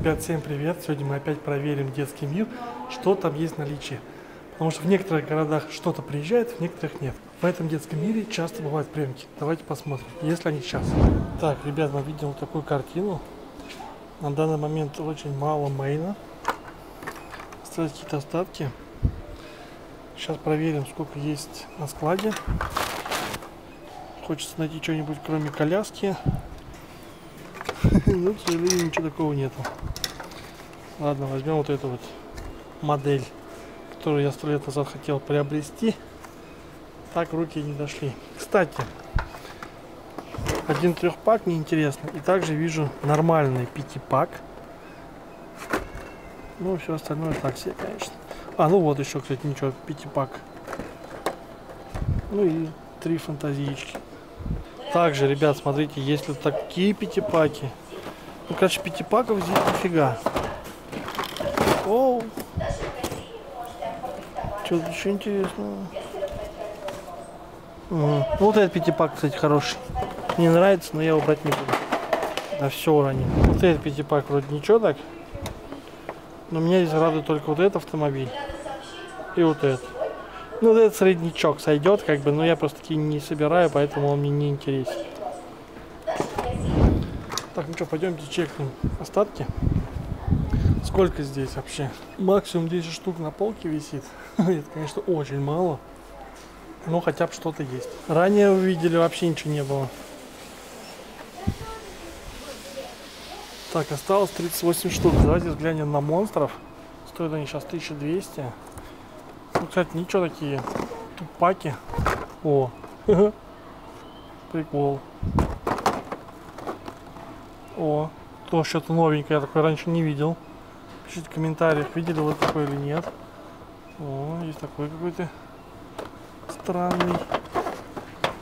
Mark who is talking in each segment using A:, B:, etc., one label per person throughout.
A: Ребят, всем привет! Сегодня мы опять проверим детский мир, что там есть в наличии. Потому что в некоторых городах что-то приезжает, в некоторых нет. В этом детском мире часто бывают премки. Давайте посмотрим, если они сейчас. Так, ребят, мы видим вот такую картину. На данный момент очень мало мейна. Остались какие-то остатки. Сейчас проверим, сколько есть на складе. Хочется найти что-нибудь кроме коляски. Ну, к сожалению, ничего такого нету. Ладно, возьмем вот эту вот модель, которую я сто лет назад хотел приобрести. Так руки не дошли. Кстати, один трехпак неинтересно. И также вижу нормальный пятипак. Ну, все остальное так себе, конечно. А, ну вот еще, кстати, ничего, пятипак. Ну и три фантазиечки. Также, ребят, смотрите, есть вот такие пятипаки. Ну, короче, пятипаков здесь дофига. Что-то еще интересного. Угу. Ну, вот этот пятипак, кстати, хороший. Мне нравится, но я его брать не буду. Да все уронил. Вот этот пятипак вроде ничего так. Но меня здесь радует только вот этот автомобиль. И вот этот. Ну, вот этот среднячок сойдет, как бы, но я просто такие не собираю, поэтому он мне не интересен. Так, ну что, пойдемте чекнем остатки. Сколько здесь вообще? Максимум 10 штук на полке висит. Это, конечно, очень мало. Но хотя бы что-то есть. Ранее вы видели, вообще ничего не было. Так, осталось 38 штук. Давайте взглянем на монстров. Стоят они сейчас 1200. Ну, кстати, ничего такие. Тупаки. О, прикол. О, то что-то новенькое, я такое раньше не видел. Пишите в комментариях, видели вы такой или нет. О, есть такой какой-то странный.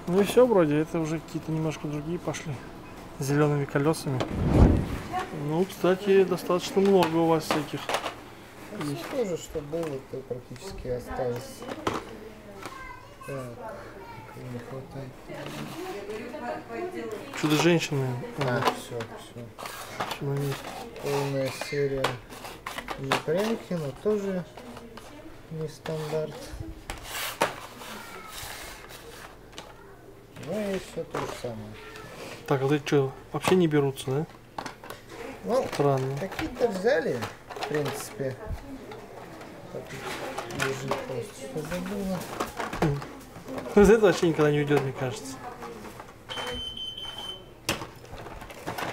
A: Ну и все вроде, это уже какие-то немножко другие пошли. Зелеными колесами. Ну, кстати, достаточно много у вас всяких
B: Здесь тоже, что было, то практически осталось. Так, не хватает.
A: Чудо-женщины.
B: А, все, все.
A: Месте.
B: Полная серия непрямки, но тоже не стандарт. Ну и все то же самое.
A: Так, а ты что, вообще не берутся, да?
B: Ну,
A: Странно.
B: какие-то взяли, в принципе. Так, лежит просто, что было.
A: Вот это вообще никогда не уйдет, мне кажется.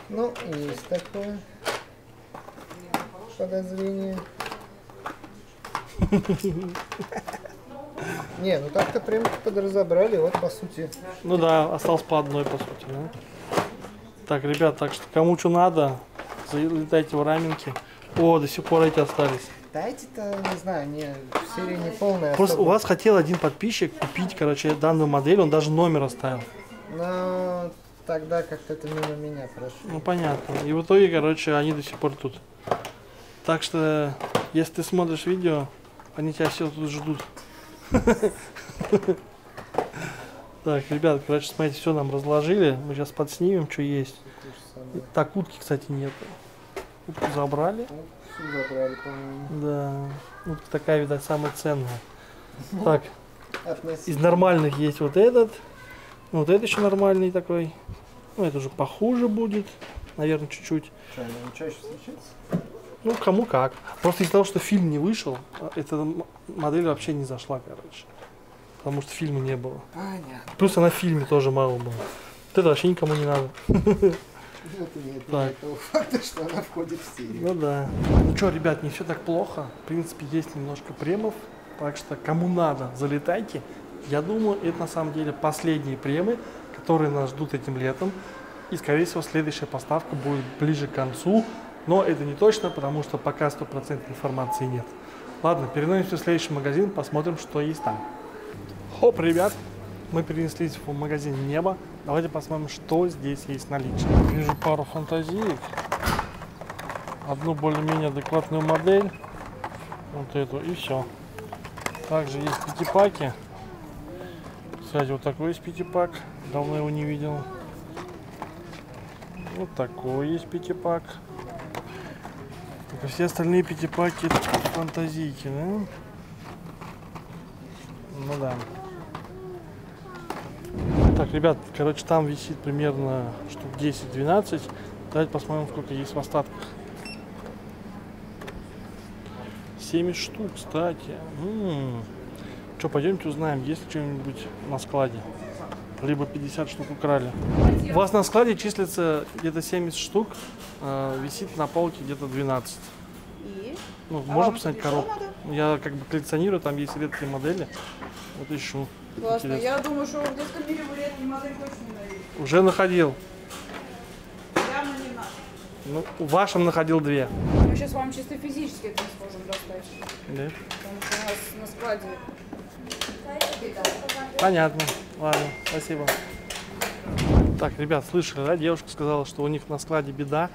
B: Ну, есть такое подозрение. Не, ну так-то прям подразобрали, вот по сути.
A: Ну да, осталось по одной, по сути, да? Так, ребят, так что кому что надо, залетайте в раменки. О, до сих пор эти остались.
B: Да эти-то, не знаю, не, серия не полная.
A: Просто
B: особо.
A: у вас хотел один подписчик купить, короче, данную модель, он даже номер оставил.
B: Но тогда как-то это мимо меня прошло.
A: Ну понятно. И в итоге, короче, они до сих пор тут. Так что, если ты смотришь видео, они тебя все тут ждут. Так, ребят, короче, смотрите, все нам разложили. Мы сейчас подснимем, что есть. Так, утки, кстати, нет. Утку забрали.
B: Забрали, по-моему.
A: Да. Утка такая, видать, самая ценная. Так, из нормальных есть вот этот. Вот это еще нормальный такой. Ну, это уже похуже будет. Наверное, чуть-чуть.
B: Что, они чаще встречаются?
A: Ну, кому как. Просто из-за того, что фильм не вышел, эта модель вообще не зашла, короче. Потому что фильма не было.
B: Понятно.
A: Плюс она в фильме тоже мало было. Вот это вообще никому не надо.
B: Это не
A: Так.
B: того факта, что она входит в серию.
A: Ну да. Ну что, ребят, не все так плохо. В принципе, есть немножко премов. Так что, кому надо, залетайте. Я думаю, это на самом деле последние премы, которые нас ждут этим летом. И, скорее всего, следующая поставка будет ближе к концу. Но это не точно, потому что пока стопроцентной информации нет. Ладно, переносимся в следующий магазин, посмотрим, что есть там. Хоп, ребят, мы перенеслись в магазин Небо. Давайте посмотрим, что здесь есть в наличии. Вижу пару фантазиек. Одну более-менее адекватную модель. Вот эту и все. Также есть пятипаки. Кстати, вот такой есть пятипак. Давно его не видел. Вот такой есть пятипак. Только все остальные пятипаки фантазийки, да? Ну да. Так, ребят, короче, там висит примерно штук 10-12. Давайте посмотрим, сколько есть в остатках. 70 штук, кстати. Что, пойдемте узнаем, есть ли что-нибудь на складе. Либо 50 штук украли. У вас на складе числится где-то 70 штук, а висит на полке где-то 12.
C: И?
A: Ну,
C: А
A: можно посмотреть коробку?
C: надо?
A: Я как бы коллекционирую, там есть редкие модели. Вот ищу.
C: Классно.
A: Интересно.
C: Я думаю, что в детском мире вы редкие модель точно не найдете.
A: Уже находил.
C: Явно не надо.
A: Ну, в вашем находил две.
C: Мы сейчас вам чисто физически это не сможем достать.
A: Да?
C: Потому что у нас на складе.
A: Понятно. Ладно, спасибо. Так, ребят, слышали, да? Девушка сказала, что у них на складе беда,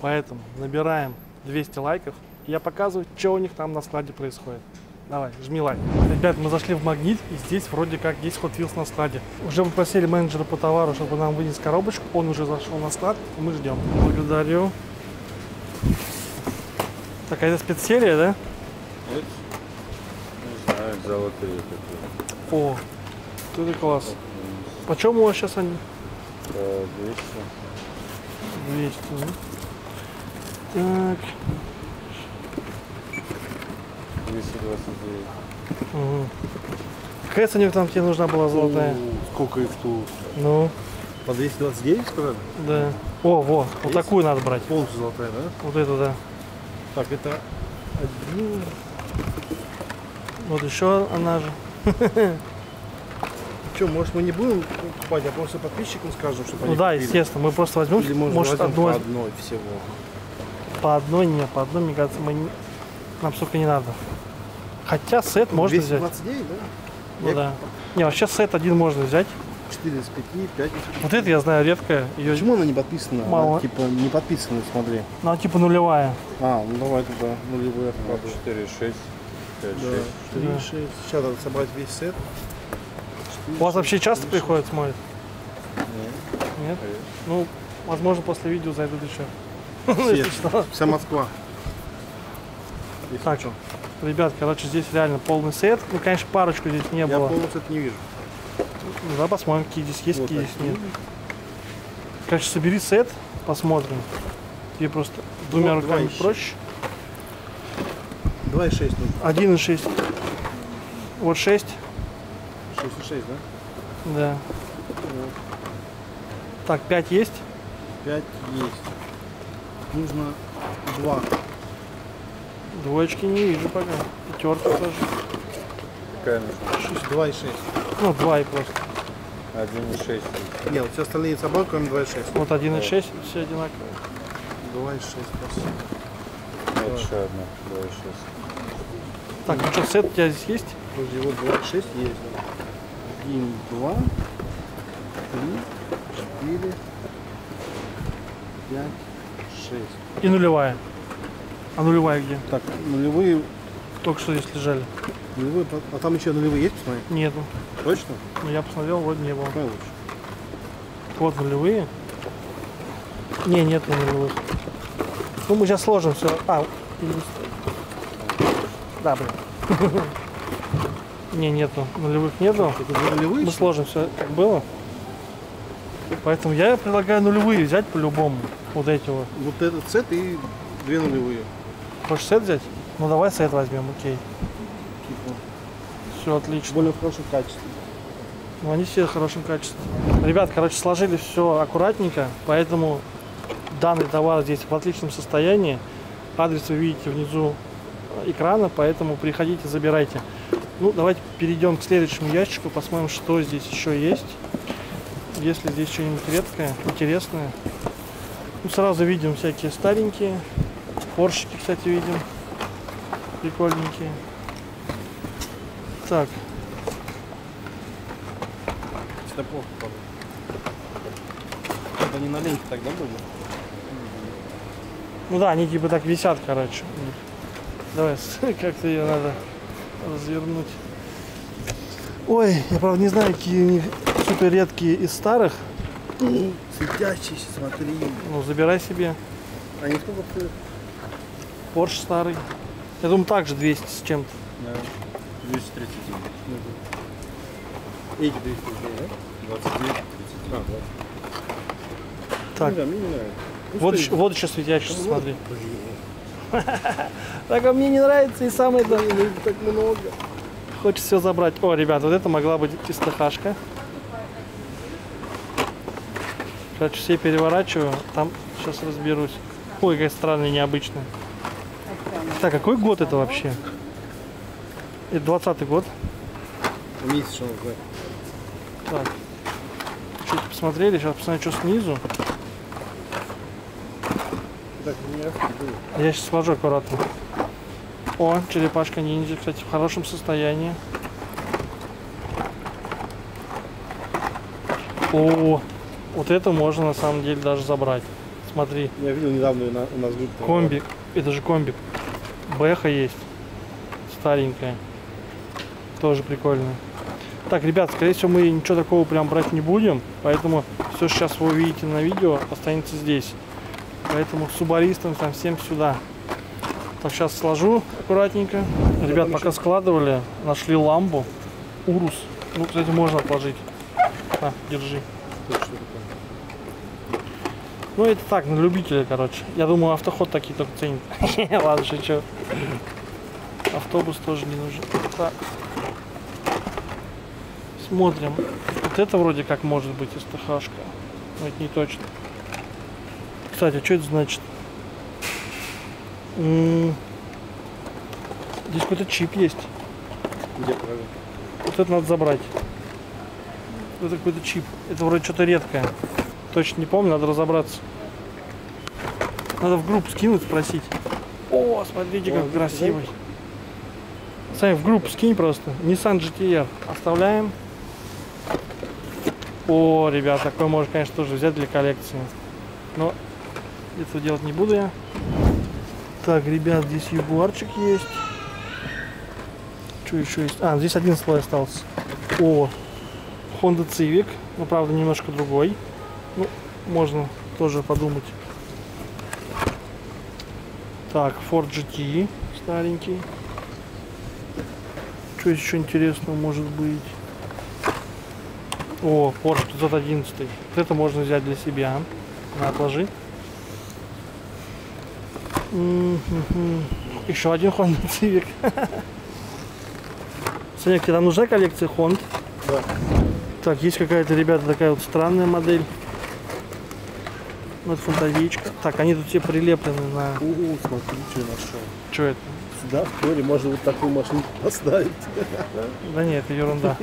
A: поэтому набираем 200 лайков. и Я показываю, что у них там на складе происходит. Давай, жми лайк. Ребят, мы зашли в магнит, и здесь вроде как есть Hot Wheels на складе. Уже попросили менеджера по товару, чтобы нам вынес коробочку. Он уже зашел на склад, и мы ждем. Благодарю. Так, а это спецсерия, да?
D: Нет? Золотые такие.
A: О, вот это класс. Почем у вас сейчас они?
D: По 200.
A: 200. ну. Так.
D: 229.
A: Угу. Какая ценник там тебе нужна была золотая?
B: Сколько их тут?
A: Ну,
B: По 229 сказали?
A: да. О, во, вот
B: Есть?
A: такую надо брать.
B: Полностью золотая, да?
A: Вот эту, да.
B: Так, это один.
A: Вот еще она же.
B: Что, может мы не будем покупать, а просто подписчикам скажем, чтобы
A: Ну
B: они
A: да,
B: купили?
A: естественно, мы просто возьмем,
B: Или может,
A: может,
B: возьмем
A: одну,
B: по одной всего.
A: по одной, не, по одной, мне кажется, мы не- нам столько не надо. Хотя сет можно взять.
B: 229, да?
A: Ну
B: Я-
A: да. Не, вообще сет один можно взять.
B: 4 из 5, 5 из 5.
A: Вот это я знаю редкая. Ее,
B: Почему она не подписана?
A: Мало.
B: Она, типа не подписана, смотри.
A: ну, она типа нулевая.
B: А, ну давай туда нулевые откладывай.
D: 4, 6, 5, 6.
B: 4,
A: Да.
B: 6. Сейчас надо собрать весь сет.
A: У вас вообще часто приходят смотрят? Нет? Ну, возможно, после видео зайдут еще. Что.
B: Вся Москва.
A: Так,
B: что.
A: Ребят, короче, здесь реально полный сет. Ну, конечно, парочку здесь не
B: Я
A: было.
B: полностью это не вижу.
A: Ну, Давай посмотрим, какие здесь есть,
B: Вот
A: какие здесь нет. Короче, собери сет, посмотрим. Тебе просто двумя
B: Ну,
A: руками проще.
B: 2,6 нужно.
A: 1,6. Вот 6,
B: 6,6, да?
A: да. Так, 5 есть.
B: 5 есть. Нужно 2.
A: Двоечки не вижу пока. Пятерка тоже.
D: Какая нужна?
B: 2,6.
A: Ну, 2 и просто.
D: 1,6.
B: Нет, вот все остальные собак, кроме 2,6.
A: Вот 1,6, все одинаковые.
B: 2,6 спасибо.
D: Нет, еще одна. 2,6.
A: Так, ну что, сет у тебя здесь есть?
B: Подожди, вот 2,6 есть. 1, 2, 3, 4, 5, 6.
A: И нулевая. А нулевая где?
B: Так, нулевые,
A: Только что здесь лежали.
B: нулевые, а там еще нулевые есть, посмотри?
A: Нету.
B: Точно?
A: Ну, я посмотрел, вроде не было.
B: Давай лучше.
A: Вот нулевые. Не, нет нулевых. Ну, мы сейчас сложим все. А? Да, блин. Не, нету. Нулевых нету.
B: Нулевые?
A: Мы сложим все как было. Поэтому я предлагаю нулевые взять по-любому. Вот эти вот.
B: Вот этот сет и две нулевые.
A: Хочешь сет взять? Ну давай сет возьмем, окей.
B: Типа,
A: Все отлично.
B: более в хорошем качестве.
A: Ну, они все в хорошем качестве. Ребят, короче, сложили все аккуратненько, поэтому данный товар здесь в отличном состоянии. Адрес вы видите внизу экрана, поэтому приходите, забирайте. Ну, давайте перейдем к следующему ящику, посмотрим, что здесь еще есть. Если здесь что-нибудь редкое, интересное. Ну, сразу видим всякие старенькие. Поршики, кстати, видим. Прикольненькие. Так,
B: Это плохо. Это не на ленте тогда были?
A: Ну да, они типа так висят, короче. Давай, как-то ее надо развернуть. Ой, я правда не знаю, какие у них супер редкие из старых.
B: Светящиеся, смотри.
A: Ну, забирай себе.
B: Они сколько стоят?
A: Порш старый. Я думаю, также 200 с чем-то.
D: Да. 239.
B: Эти 200 да?
D: 29, 33.
B: А, вот.
A: Так.
B: Ну да, мне не нравится. Ну,
A: Вот, еще, вот еще светящийся,
B: это?
A: смотри.
B: Блин,
A: Так, а мне не нравится и самое да,
B: так много.
A: хочет все забрать. О, ребят, вот это могла быть чисто хашка. Короче, все переворачиваю, там сейчас разберусь. Ой, какая странная, необычная. Так, какой год это вообще? Это 20 год.
B: Он знает.
A: Так. Чуть посмотрели, сейчас посмотрим, что снизу.
B: Так, не раз было.
A: Я сейчас сложу аккуратно. О, черепашка ниндзя, кстати, в хорошем состоянии. О, вот это можно на самом деле даже забрать. Смотри,
B: Я видел недавно у нас, группа.
A: комбик, это же комбик. Бэха есть, старенькая. Тоже прикольно. Так, ребят, скорее всего, мы ничего такого прям брать не будем, поэтому все, сейчас вы увидите на видео, останется здесь. Поэтому субаристам там всем сюда. Так, сейчас сложу аккуратненько. Ребят, пока складывали, нашли ламбу. Урус. Ну, кстати, можно отложить. На, держи. Ну, это так, на любителя, короче. Я думаю, автоход такие только ценит. Ладно, шучу. Автобус тоже не нужен. Так. Смотрим. Вот это вроде как может быть СТХшка. Но это не точно. Кстати, а что это значит? М, Здесь какой-то чип есть.
B: Где правильно?
A: Вот это надо забрать. Это какой-то чип. Это вроде что-то редкое. Точно не помню, надо разобраться. Надо в группу скинуть, спросить. О, смотрите, как красивый. Сами в группу скинь просто. Nissan GTR. Оставляем. О, ребят, такой можно, конечно, тоже взять для коллекции. Но этого делать не буду я. Так, ребят, здесь ягуарчик есть. Что еще есть? А, здесь один слой остался. О, Honda Civic. Но, правда, немножко другой. Ну, можно тоже подумать. Так, Ford GT старенький. Что еще интересного может быть? О, Porsche 511. Вот это можно взять для себя. На, отложи. Еще один Honda Civic. Санек, тебе там нужна коллекция Хонд?
B: Да.
A: Так, есть какая-то, ребята, такая вот странная модель. Вот фантазичка. Так, они тут все прилеплены на...
B: У, смотри, что я нашел.
A: Что это?
B: Сюда в поле можно вот такую машинку поставить.
A: Да нет, это ерунда.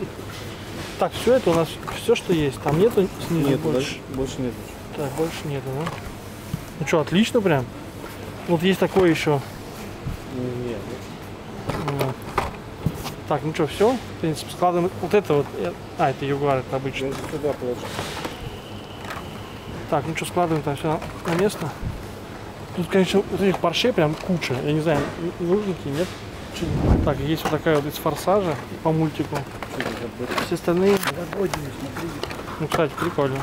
A: Так, все это у нас, все, что есть. Там нету снизу
B: Нет,
A: больше.
B: больше, больше нет.
A: Так, больше нету, да? Ну что, отлично прям. Вот есть такое еще.
B: Нет.
A: Вот. Так, ну что, все? В принципе, складываем. Вот это вот. э, А, это Ягуар, это обычно.
B: Сюда.
A: Так, ну что, складываем там все на место. Тут, конечно, вот этих паршей прям куча. Я не знаю, н- нужны какие, нет? Так, есть вот такая вот из форсажа по мультику. Все остальные, ну, кстати, прикольно.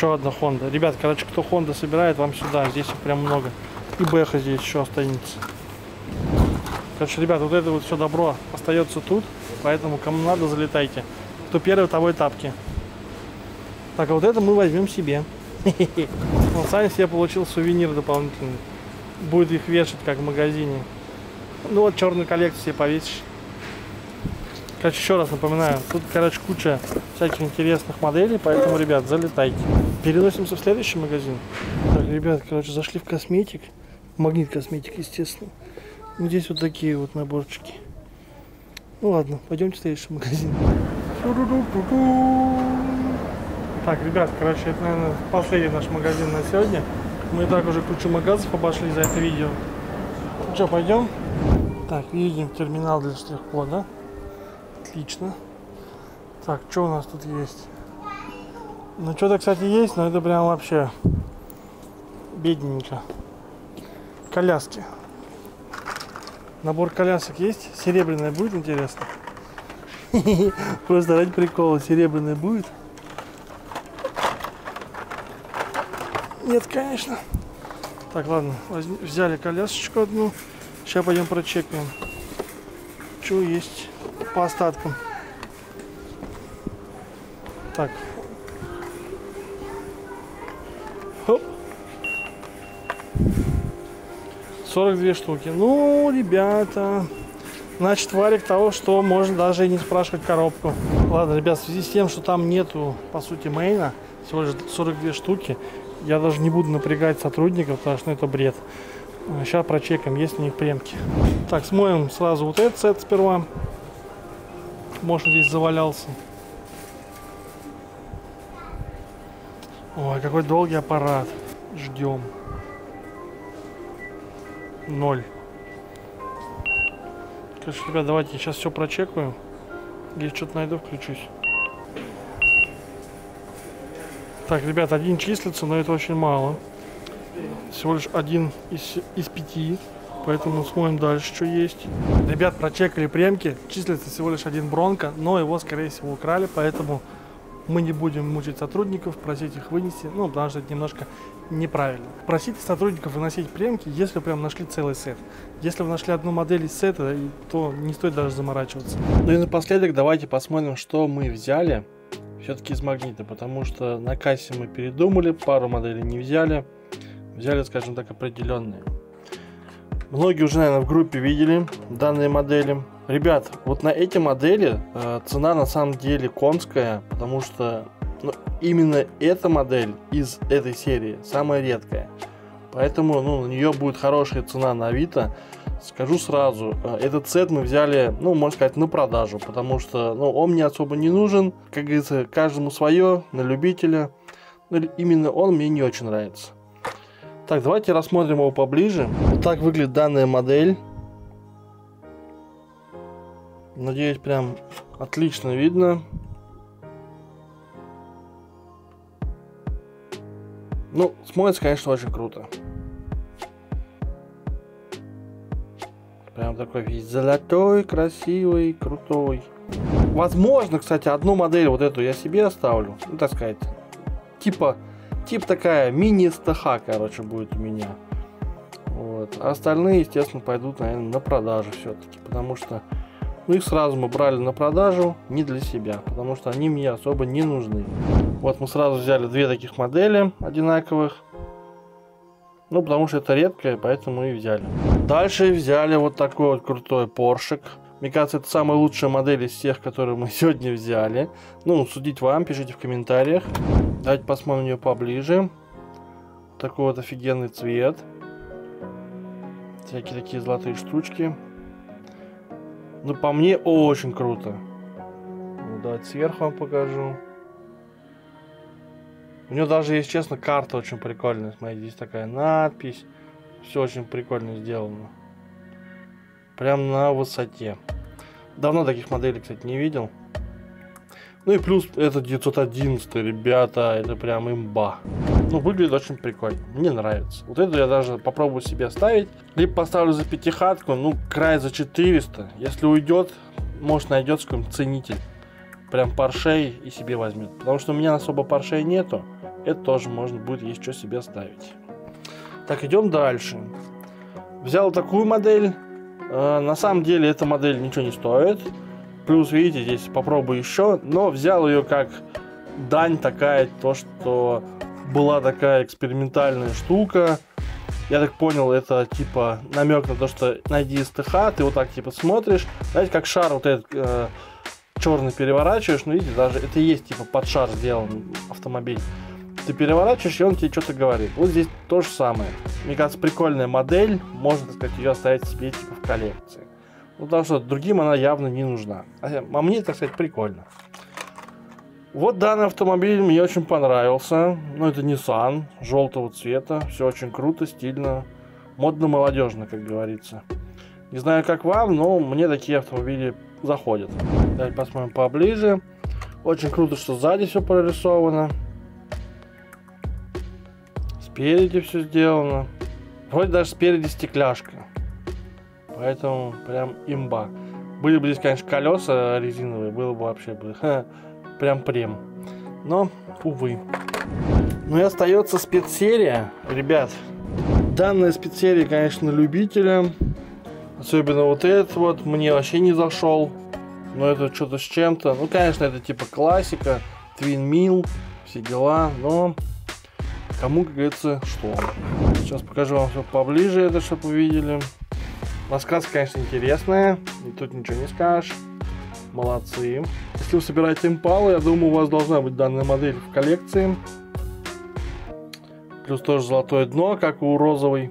A: Еще одна Honda. Ребят, короче, кто Honda собирает, вам сюда. Здесь их прям много. И Бэха здесь еще останется. Короче, ребят, вот это вот все добро остается тут. Поэтому кому надо, залетайте. Кто первый, того и тапки. Так, а вот это мы возьмем себе. Он сам себе получил сувенир дополнительный. Будет их вешать, как в магазине. Ну вот черную коллекцию себе повесишь. Короче, еще раз напоминаю, тут, короче, куча всяких интересных моделей, поэтому, ребят, залетайте. Переносимся в следующий магазин. Так, ребят, короче, зашли в косметик. Магнит косметик, естественно. Ну, здесь вот такие вот наборчики. Ну ладно, пойдемте в следующий магазин. Так, ребят, короче, это, наверное, последний наш магазин на сегодня. Мы и так уже кучу магазов обошли за это видео. Ну что, пойдем? Так, видим терминал для штрих-кода. Отлично. Так, что у нас тут есть? Ну, что-то, кстати, есть, но это прям вообще бедненько. Коляски. Набор колясок есть? Серебряная будет, интересно? Просто ради прикола, серебряная будет? Нет, конечно. Так, ладно, взяли колясочку одну. Сейчас пойдем прочекаем. Что есть по остаткам. Так. 42 штуки. Ну, ребята, значит, варик того, что можно даже и не спрашивать коробку. Ладно, ребят, в связи с тем, что там нету, по сути, мейна, всего лишь 42 штуки, я даже не буду напрягать сотрудников, потому что ну, это бред. Сейчас прочекаем, есть у них премки. Так, смоем сразу вот этот сет сперва. Может, здесь завалялся. Ой, какой долгий аппарат. Ждем. Ноль. Короче, ребят, давайте сейчас все прочекаю. Если что-то найду, включусь. Так, ребят, один числится, но это очень мало. Всего лишь один из, из пяти. Поэтому смотрим дальше, что есть. Ребят, прочекали премки. Числится всего лишь один бронко, но его, скорее всего, украли, поэтому мы не будем мучить сотрудников, просить их вынести, ну, потому что это немножко неправильно. Просите сотрудников выносить премки, если прям нашли целый сет. Если вы нашли одну модель из сета, то не стоит даже заморачиваться. Ну и напоследок давайте посмотрим, что мы взяли все-таки из магнита, потому что на кассе мы передумали, пару моделей не взяли, взяли, скажем так, определенные. Многие уже, наверное, в группе видели данные модели. Ребят, вот на эти модели э, цена на самом деле конская, потому что ну, именно эта модель из этой серии самая редкая. Поэтому ну, на нее будет хорошая цена на Авито. Скажу сразу, э, этот сет мы взяли, ну, можно сказать, на продажу, потому что ну, он мне особо не нужен. Как говорится, каждому свое, на любителя. Ну, именно он мне не очень нравится. Так, давайте рассмотрим его поближе. Вот так выглядит данная модель. Надеюсь, прям отлично видно. Ну, смотрится, конечно, очень круто. Прям такой весь золотой, красивый, крутой. Возможно, кстати, одну модель вот эту я себе оставлю. Ну, так сказать. Типа, типа такая мини-СТХ, короче, будет у меня. Вот. А остальные, естественно, пойдут, наверное, на продажу все-таки. Потому что ну, их сразу мы брали на продажу не для себя. Потому что они мне особо не нужны. Вот мы сразу взяли две таких модели одинаковых. Ну, потому что это редкое, поэтому и взяли. Дальше взяли вот такой вот крутой поршик. Мне кажется, это самая лучшая модель из всех, которые мы сегодня взяли. Ну, судить вам, пишите в комментариях. Давайте посмотрим ее поближе. Такой вот офигенный цвет. Всякие такие золотые штучки. Ну, по мне, очень круто. Ну, давайте сверху вам покажу. У него даже, если честно, карта очень прикольная. Смотрите, здесь такая надпись. Все очень прикольно сделано. Прям на высоте. Давно таких моделей, кстати, не видел. Ну и плюс это 911, ребята, это прям имба. Ну, выглядит очень прикольно, мне нравится. Вот эту я даже попробую себе ставить. Либо поставлю за пятихатку, ну, край за 400. Если уйдет, может найдется какой-нибудь ценитель. Прям паршей и себе возьмет. Потому что у меня особо паршей нету. Это тоже можно будет что себе ставить. Так, идем дальше. Взял такую модель. Э, на самом деле эта модель ничего не стоит. Плюс, видите, здесь попробую еще. Но взял ее как дань такая, то, что была такая экспериментальная штука. Я так понял, это типа намек на то, что найди СТХ, ты вот так типа смотришь. Знаете, как шар вот этот э, черный переворачиваешь, ну видите, даже это и есть типа под шар сделан автомобиль. Ты переворачиваешь, и он тебе что-то говорит. Вот здесь то же самое. Мне кажется, прикольная модель. Можно, так сказать, ее оставить себе типа в коллекции. Ну, потому что другим она явно не нужна. А, а мне, так сказать, прикольно. Вот данный автомобиль мне очень понравился. Ну, это Nissan, желтого цвета. Все очень круто, стильно. Модно-молодежно, как говорится. Не знаю, как вам, но мне такие автомобили заходят. Давайте посмотрим поближе. Очень круто, что сзади все прорисовано. Спереди все сделано. Вроде даже спереди стекляшка. Поэтому прям имба. Были бы здесь, конечно, колеса резиновые, было бы вообще бы ха, прям прем. Но, увы. Ну и остается спецсерия, ребят. Данная спецсерия, конечно, любителям. Особенно вот этот вот мне вообще не зашел. Но это что-то с чем-то. Ну, конечно, это типа классика. Twin Mill, все дела. Но кому, как говорится, что. Сейчас покажу вам все поближе, это чтобы вы видели. Рассказ, конечно, интересная. И тут ничего не скажешь. Молодцы. Если вы собираете импалы, я думаю, у вас должна быть данная модель в коллекции. Плюс тоже золотое дно, как у розовой.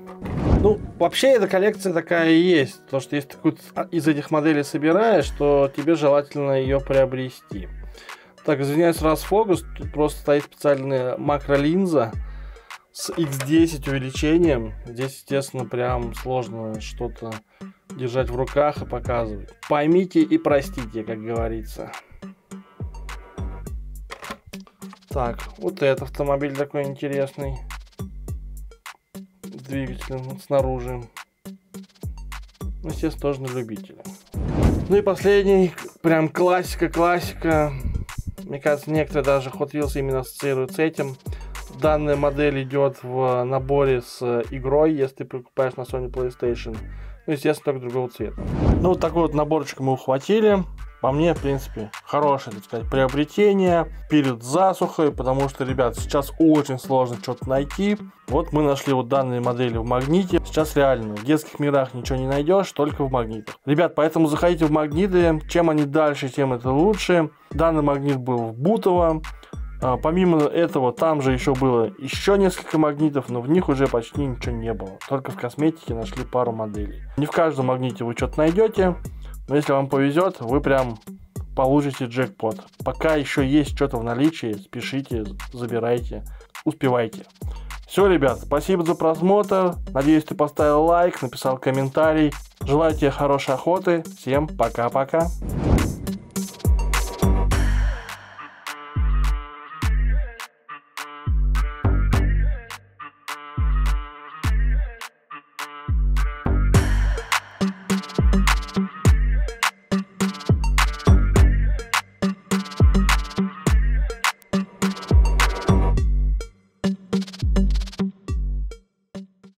A: Ну, вообще эта коллекция такая и есть. То, что если ты из этих моделей собираешь, то тебе желательно ее приобрести. Так, извиняюсь, раз фокус, тут просто стоит специальная макролинза с X10 увеличением. Здесь, естественно, прям сложно что-то держать в руках и показывать. Поймите и простите, как говорится. Так, вот этот автомобиль такой интересный. Двигателем снаружи. Ну, естественно, тоже на любителя. Ну и последний, прям классика-классика. Мне кажется, некоторые даже Hot Wheels именно ассоциируют с этим. Данная модель идет в наборе с игрой, если ты покупаешь на Sony PlayStation. Ну, естественно, только другого цвета. Ну, вот такой вот наборчик мы ухватили. По мне, в принципе, хорошее, так сказать, приобретение перед засухой, потому что, ребят, сейчас очень сложно что-то найти. Вот мы нашли вот данные модели в магните. Сейчас реально в детских мирах ничего не найдешь, только в магнитах. Ребят, поэтому заходите в магниты. Чем они дальше, тем это лучше. Данный магнит был в Бутово. А, помимо этого, там же еще было еще несколько магнитов, но в них уже почти ничего не было. Только в косметике нашли пару моделей. Не в каждом магните вы что-то найдете, но если вам повезет, вы прям получите джекпот. Пока еще есть что-то в наличии, спешите, забирайте, успевайте. Все, ребят, спасибо за просмотр. Надеюсь, ты поставил лайк, написал комментарий. Желаю тебе хорошей охоты. Всем пока-пока.